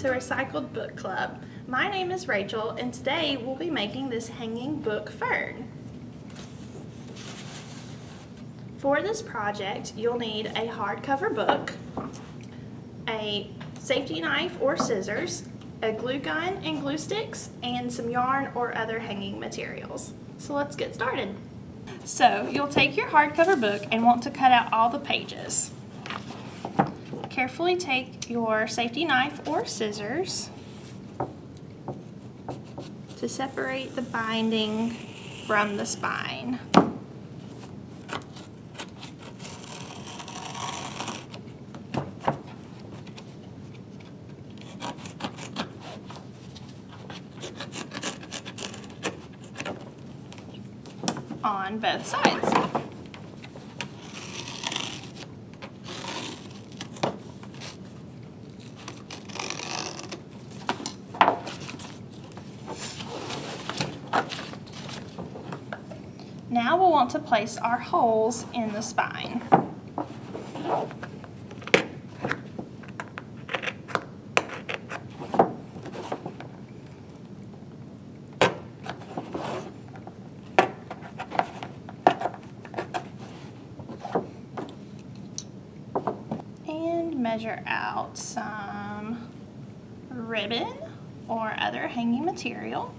to Recycled Book Club. My name is Rachael and today we'll be making this hanging book fern. For this project, you'll need a hardcover book, a safety knife or scissors, a glue gun and glue sticks, and some yarn or other hanging materials. So let's get started. So you'll take your hardcover book and want to cut out all the pages. Carefully take your safety knife or scissors to separate the binding from the spine. on both sides. Now we'll want to place our holes in the spine. And measure out some ribbon or other hanging material.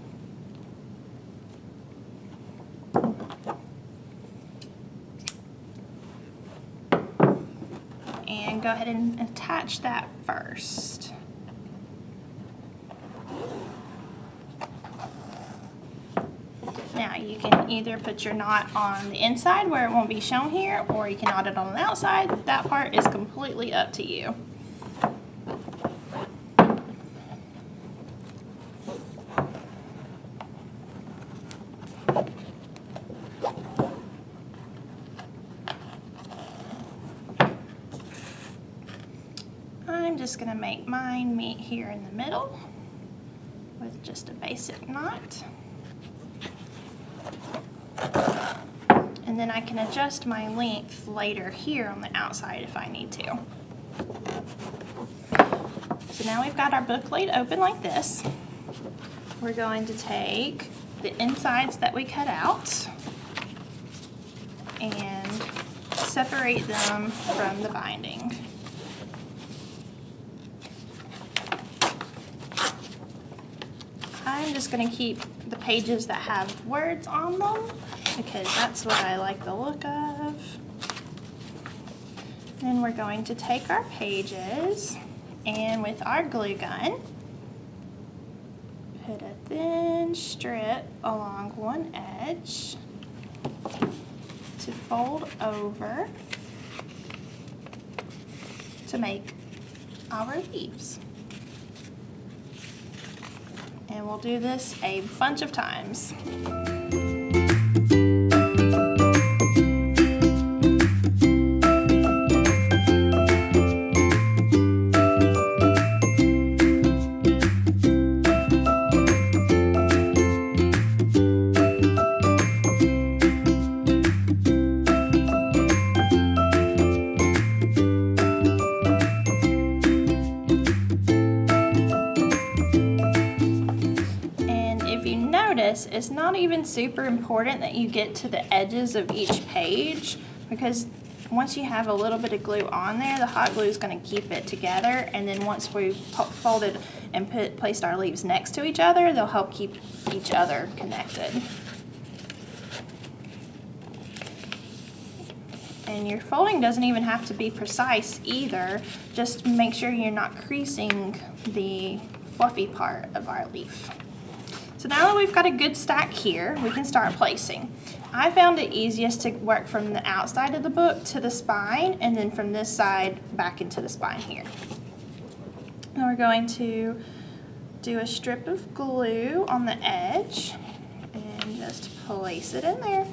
And go ahead and attach that first. Now you can either put your knot on the inside where it won't be shown here or you can knot it on the outside. That part is completely up to you. I'm just going to make mine meet here in the middle with just a basic knot. And then I can adjust my length later here on the outside if I need to. So now we've got our book laid open like this. We're going to take the insides that we cut out and separate them from the binding. I'm just going to keep the pages that have words on them because that's what I like the look of. Then we're going to take our pages and with our glue gun, put a thin strip along one edge to fold over to make our leaves. And we'll do this a bunch of times. Notice, it's not even super important that you get to the edges of each page because once you have a little bit of glue on there, the hot glue is going to keep it together. And then once we've folded and put, placed our leaves next to each other, they'll help keep each other connected. And your folding doesn't even have to be precise either. Just make sure you're not creasing the fluffy part of our leaf. So now that we've got a good stack here, we can start placing. I found it easiest to work from the outside of the book to the spine and then from this side back into the spine here. Now we're going to do a strip of glue on the edge and just place it in there.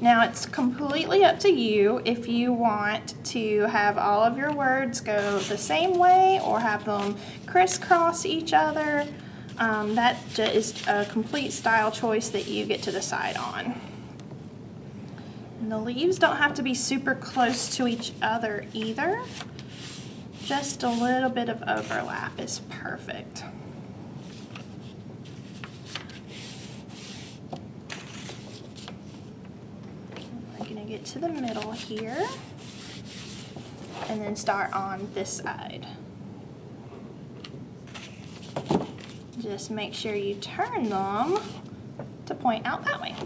Now it's completely up to you if you want to have all of your words go the same way or have them crisscross each other. Um, that is a complete style choice that you get to decide on. And the leaves don't have to be super close to each other either. Just a little bit of overlap is perfect. We're gonna get to the middle here and then start on this side. Just make sure you turn them to point out that way.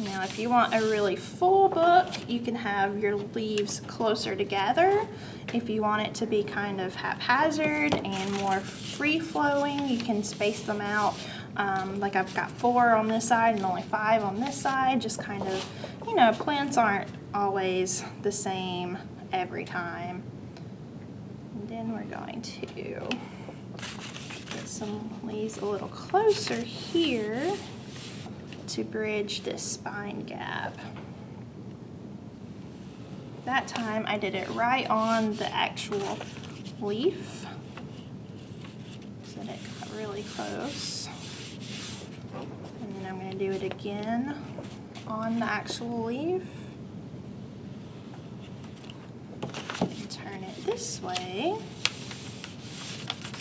Now if you want a really full book, you can have your leaves closer together. If you want it to be kind of haphazard and more free-flowing, you can space them out. Um, like I've got four on this side and only five on this side, just kind of, you know, plants aren't always the same every time. And then we're going to get some leaves a little closer here to bridge this spine gap. That time I did it right on the actual leaf. So that it got really close. And then I'm going to do it again on the actual leaf. And turn it this way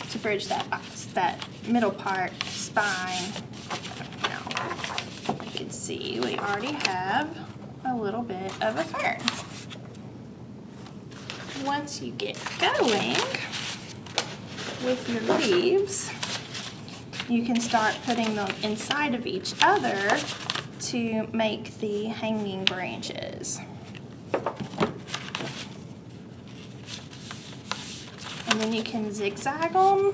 to bridge that box, that middle part spine Now you can see, we already have a little bit of a fern. Once you get going with your leaves, you can start putting them inside of each other to make the hanging branches. And then you can zigzag them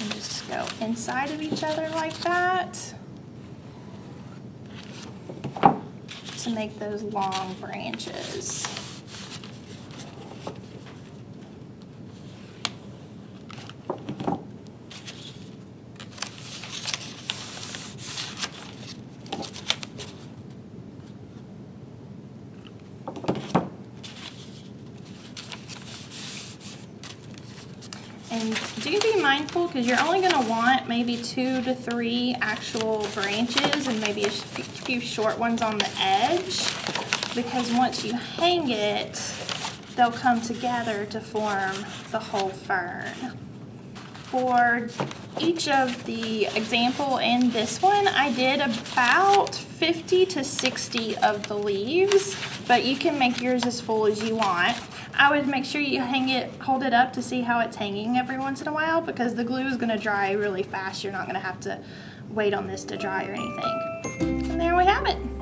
And just go inside of each other like that to make those long branches. And do be mindful because you're only going to want maybe two to three actual branches and maybe a few short ones on the edge because once you hang it, they'll come together to form the whole fern. For each of the example and this one, I did about 50 to 60 of the leaves, but you can make yours as full as you want. I would make sure you hang it, hold it up to see how it's hanging every once in a while because the glue is going to dry really fast. You're not going to have to wait on this to dry or anything. And there we have it.